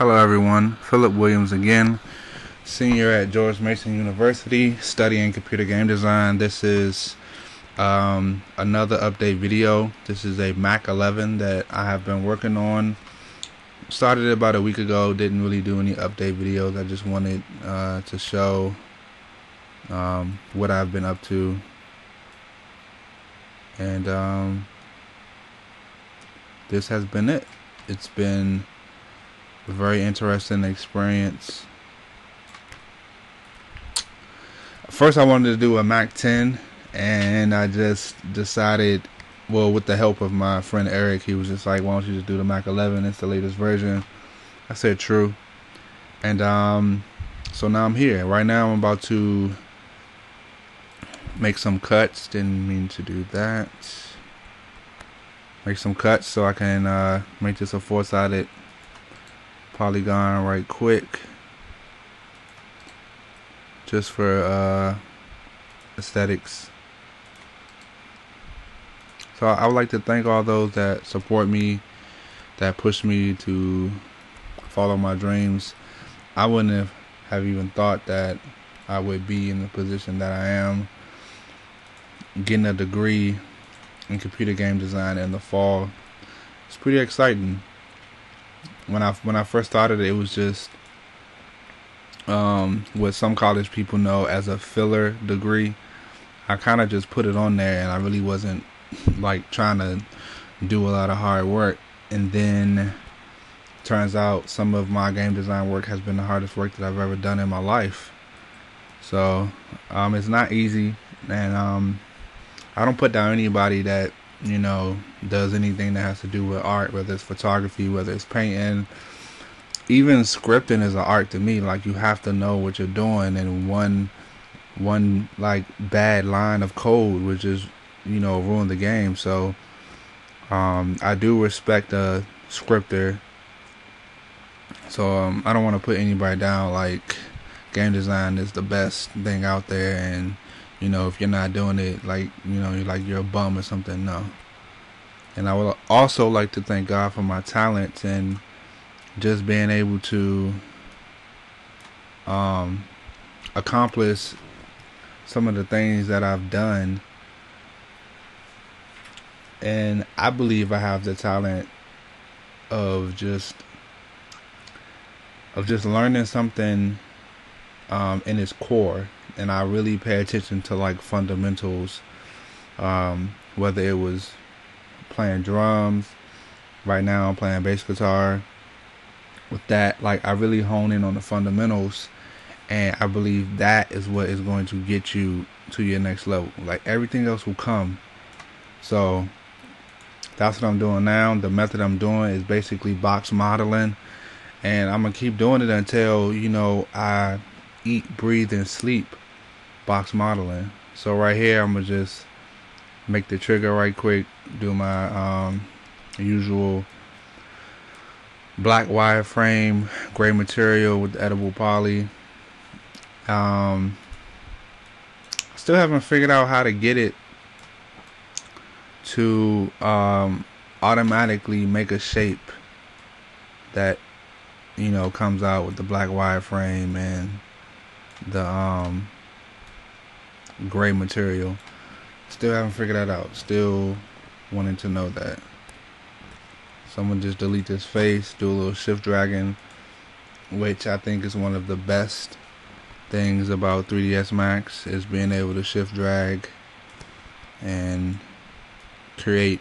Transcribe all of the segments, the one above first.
Hello, everyone. Phillip Williams again, senior at George Mason University, studying computer game design. This is um, another update video. This is a Mac 11 that I have been working on. Started about a week ago. Didn't really do any update videos. I just wanted uh, to show um, what I've been up to. And um, this has been it. It's been very interesting experience. First, I wanted to do a Mac 10, and I just decided, well, with the help of my friend Eric, he was just like, "Why don't you just do the Mac 11? It's the latest version." I said, "True," and um, so now I'm here. Right now, I'm about to make some cuts. Didn't mean to do that. Make some cuts so I can uh, make this a four-sided polygon right quick. Just for uh, aesthetics. So I would like to thank all those that support me that push me to follow my dreams. I wouldn't have, have even thought that I would be in the position that I am. Getting a degree in computer game design in the fall it's pretty exciting when I when I first started, it was just um, what some college people know as a filler degree. I kind of just put it on there, and I really wasn't like trying to do a lot of hard work. And then turns out some of my game design work has been the hardest work that I've ever done in my life. So um, it's not easy, and um, I don't put down anybody that you know, does anything that has to do with art, whether it's photography, whether it's painting, even scripting is an art to me. Like you have to know what you're doing, and one one like bad line of code which is you know ruin the game. So um, I do respect a scripter. So um, I don't want to put anybody down. Like game design is the best thing out there, and you know, if you're not doing it, like, you know, you're like you're a bum or something. No. And I would also like to thank God for my talents and just being able to um, accomplish some of the things that I've done. And I believe I have the talent of just of just learning something um, in its core and I really pay attention to like fundamentals. Um, whether it was playing drums, right now I'm playing bass guitar. With that, like I really hone in on the fundamentals, and I believe that is what is going to get you to your next level. Like everything else will come. So that's what I'm doing now. The method I'm doing is basically box modeling, and I'm gonna keep doing it until you know I eat, breathe, and sleep box modeling. So right here, I'm gonna just make the trigger right quick, do my um, usual black wireframe, gray material with editable poly. Um, still haven't figured out how to get it to um, automatically make a shape that you know comes out with the black wireframe and the um gray material. Still haven't figured that out. Still wanting to know that. Someone just delete this face, do a little shift dragging, which I think is one of the best things about 3ds Max is being able to shift drag and create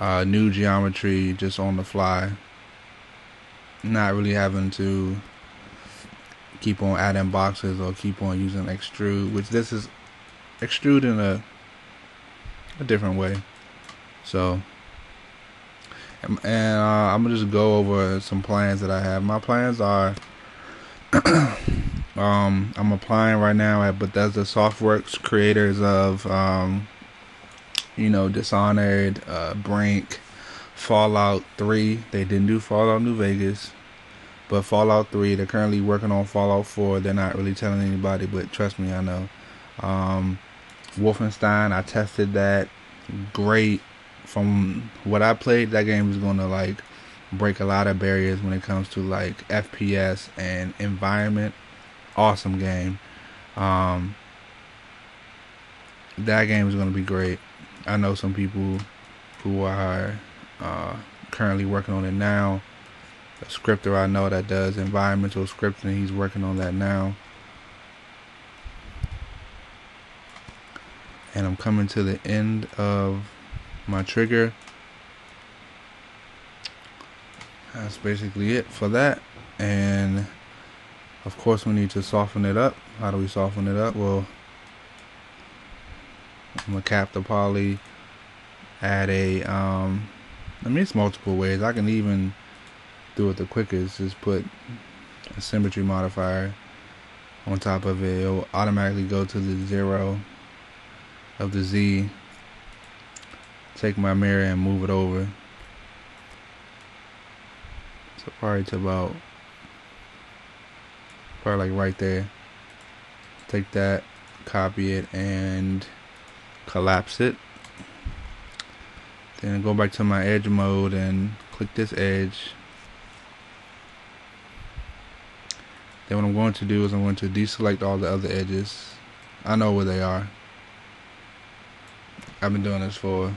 uh, new geometry just on the fly. Not really having to keep on adding boxes or keep on using extrude, which this is extrude in a a different way. So, and, and uh, I'm gonna just go over some plans that I have. My plans are, um, I'm applying right now at Bethesda Softworks, creators of, um, you know, Dishonored, uh, Brink, Fallout 3. They didn't do Fallout New Vegas. But Fallout 3, they're currently working on Fallout 4. They're not really telling anybody, but trust me, I know. Um, Wolfenstein, I tested that. Great. From what I played, that game is going to like break a lot of barriers when it comes to like FPS and environment. Awesome game. Um, that game is going to be great. I know some people who are uh, currently working on it now. A scripter I know that does environmental scripting, he's working on that now. And I'm coming to the end of my trigger. That's basically it for that. And of course we need to soften it up. How do we soften it up? Well, I'm gonna cap the poly, add a, um, I mean it's multiple ways. I can even do it the quickest. Just put a symmetry modifier on top of it. It'll automatically go to the zero of the Z. Take my mirror and move it over. So probably to about, probably like right there. Take that, copy it, and collapse it. Then go back to my edge mode and click this edge Then what I'm going to do is I'm going to deselect all the other edges. I know where they are. I've been doing this for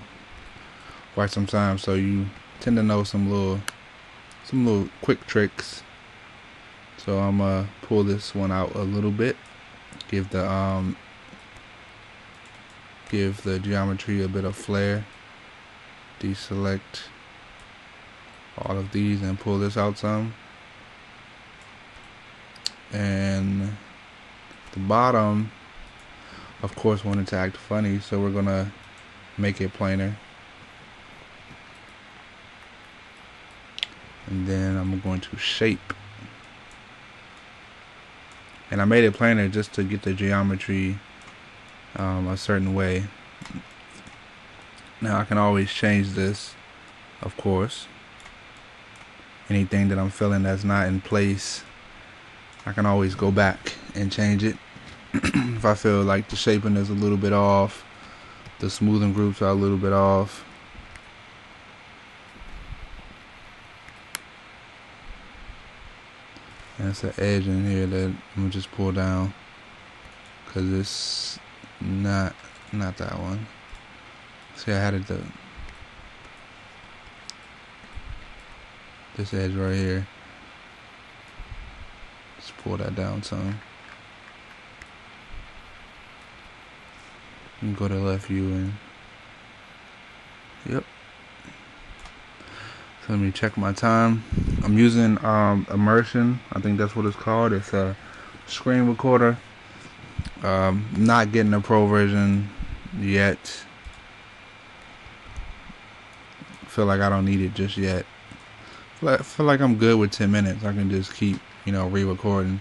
quite some time, so you tend to know some little some little quick tricks. So I'm gonna pull this one out a little bit, give the um give the geometry a bit of flair. Deselect all of these and pull this out some and the bottom of course wanted to act funny so we're gonna make it planar and then I'm going to shape. And I made it planar just to get the geometry um, a certain way. Now I can always change this of course. Anything that I'm feeling that's not in place I can always go back and change it. If I feel like the shaping is a little bit off the smoothing groups are a little bit off. That's an edge in here that I'm gonna just pull down because it's not not that one. See I had it the this edge right here pull that down some. And go to left view and yep. So let me check my time. I'm using um, immersion. I think that's what it's called. It's a screen recorder. Um, not getting a pro version yet. Feel like I don't need it just yet. Feel like, feel like I'm good with 10 minutes. I can just keep you know, re-recording.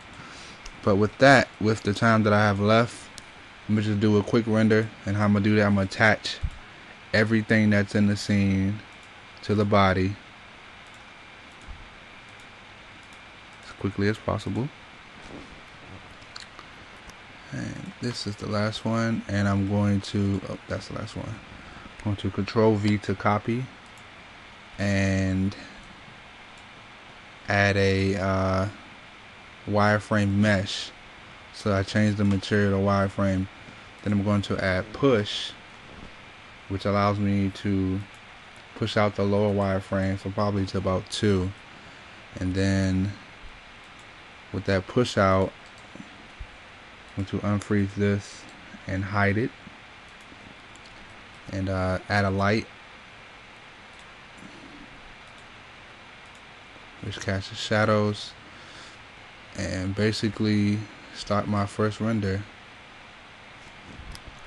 But with that, with the time that I have left, I'm gonna just do a quick render. And how I'm gonna do that, I'm gonna attach everything that's in the scene to the body as quickly as possible. And this is the last one, and I'm going to, oh, that's the last one. I'm going to control V to copy and add a uh, wireframe mesh. So I changed the material to wireframe. Then I'm going to add push, which allows me to push out the lower wireframe for probably to about two. And then with that push out, I'm going to unfreeze this and hide it. And uh, add a light which casts shadows and basically start my first render.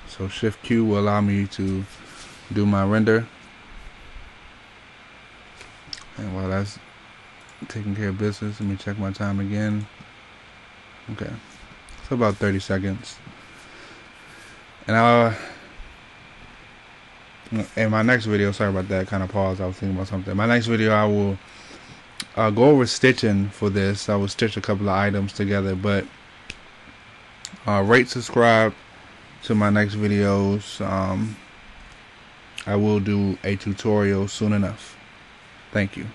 So shift Q will allow me to do my render. And while that's taking care of business, let me check my time again. Okay. So about 30 seconds. And I'll in my next video, sorry about that kind of pause, I was thinking about something. My next video I will uh, go over stitching for this. I will stitch a couple of items together, but uh, rate, subscribe to my next videos. Um, I will do a tutorial soon enough. Thank you.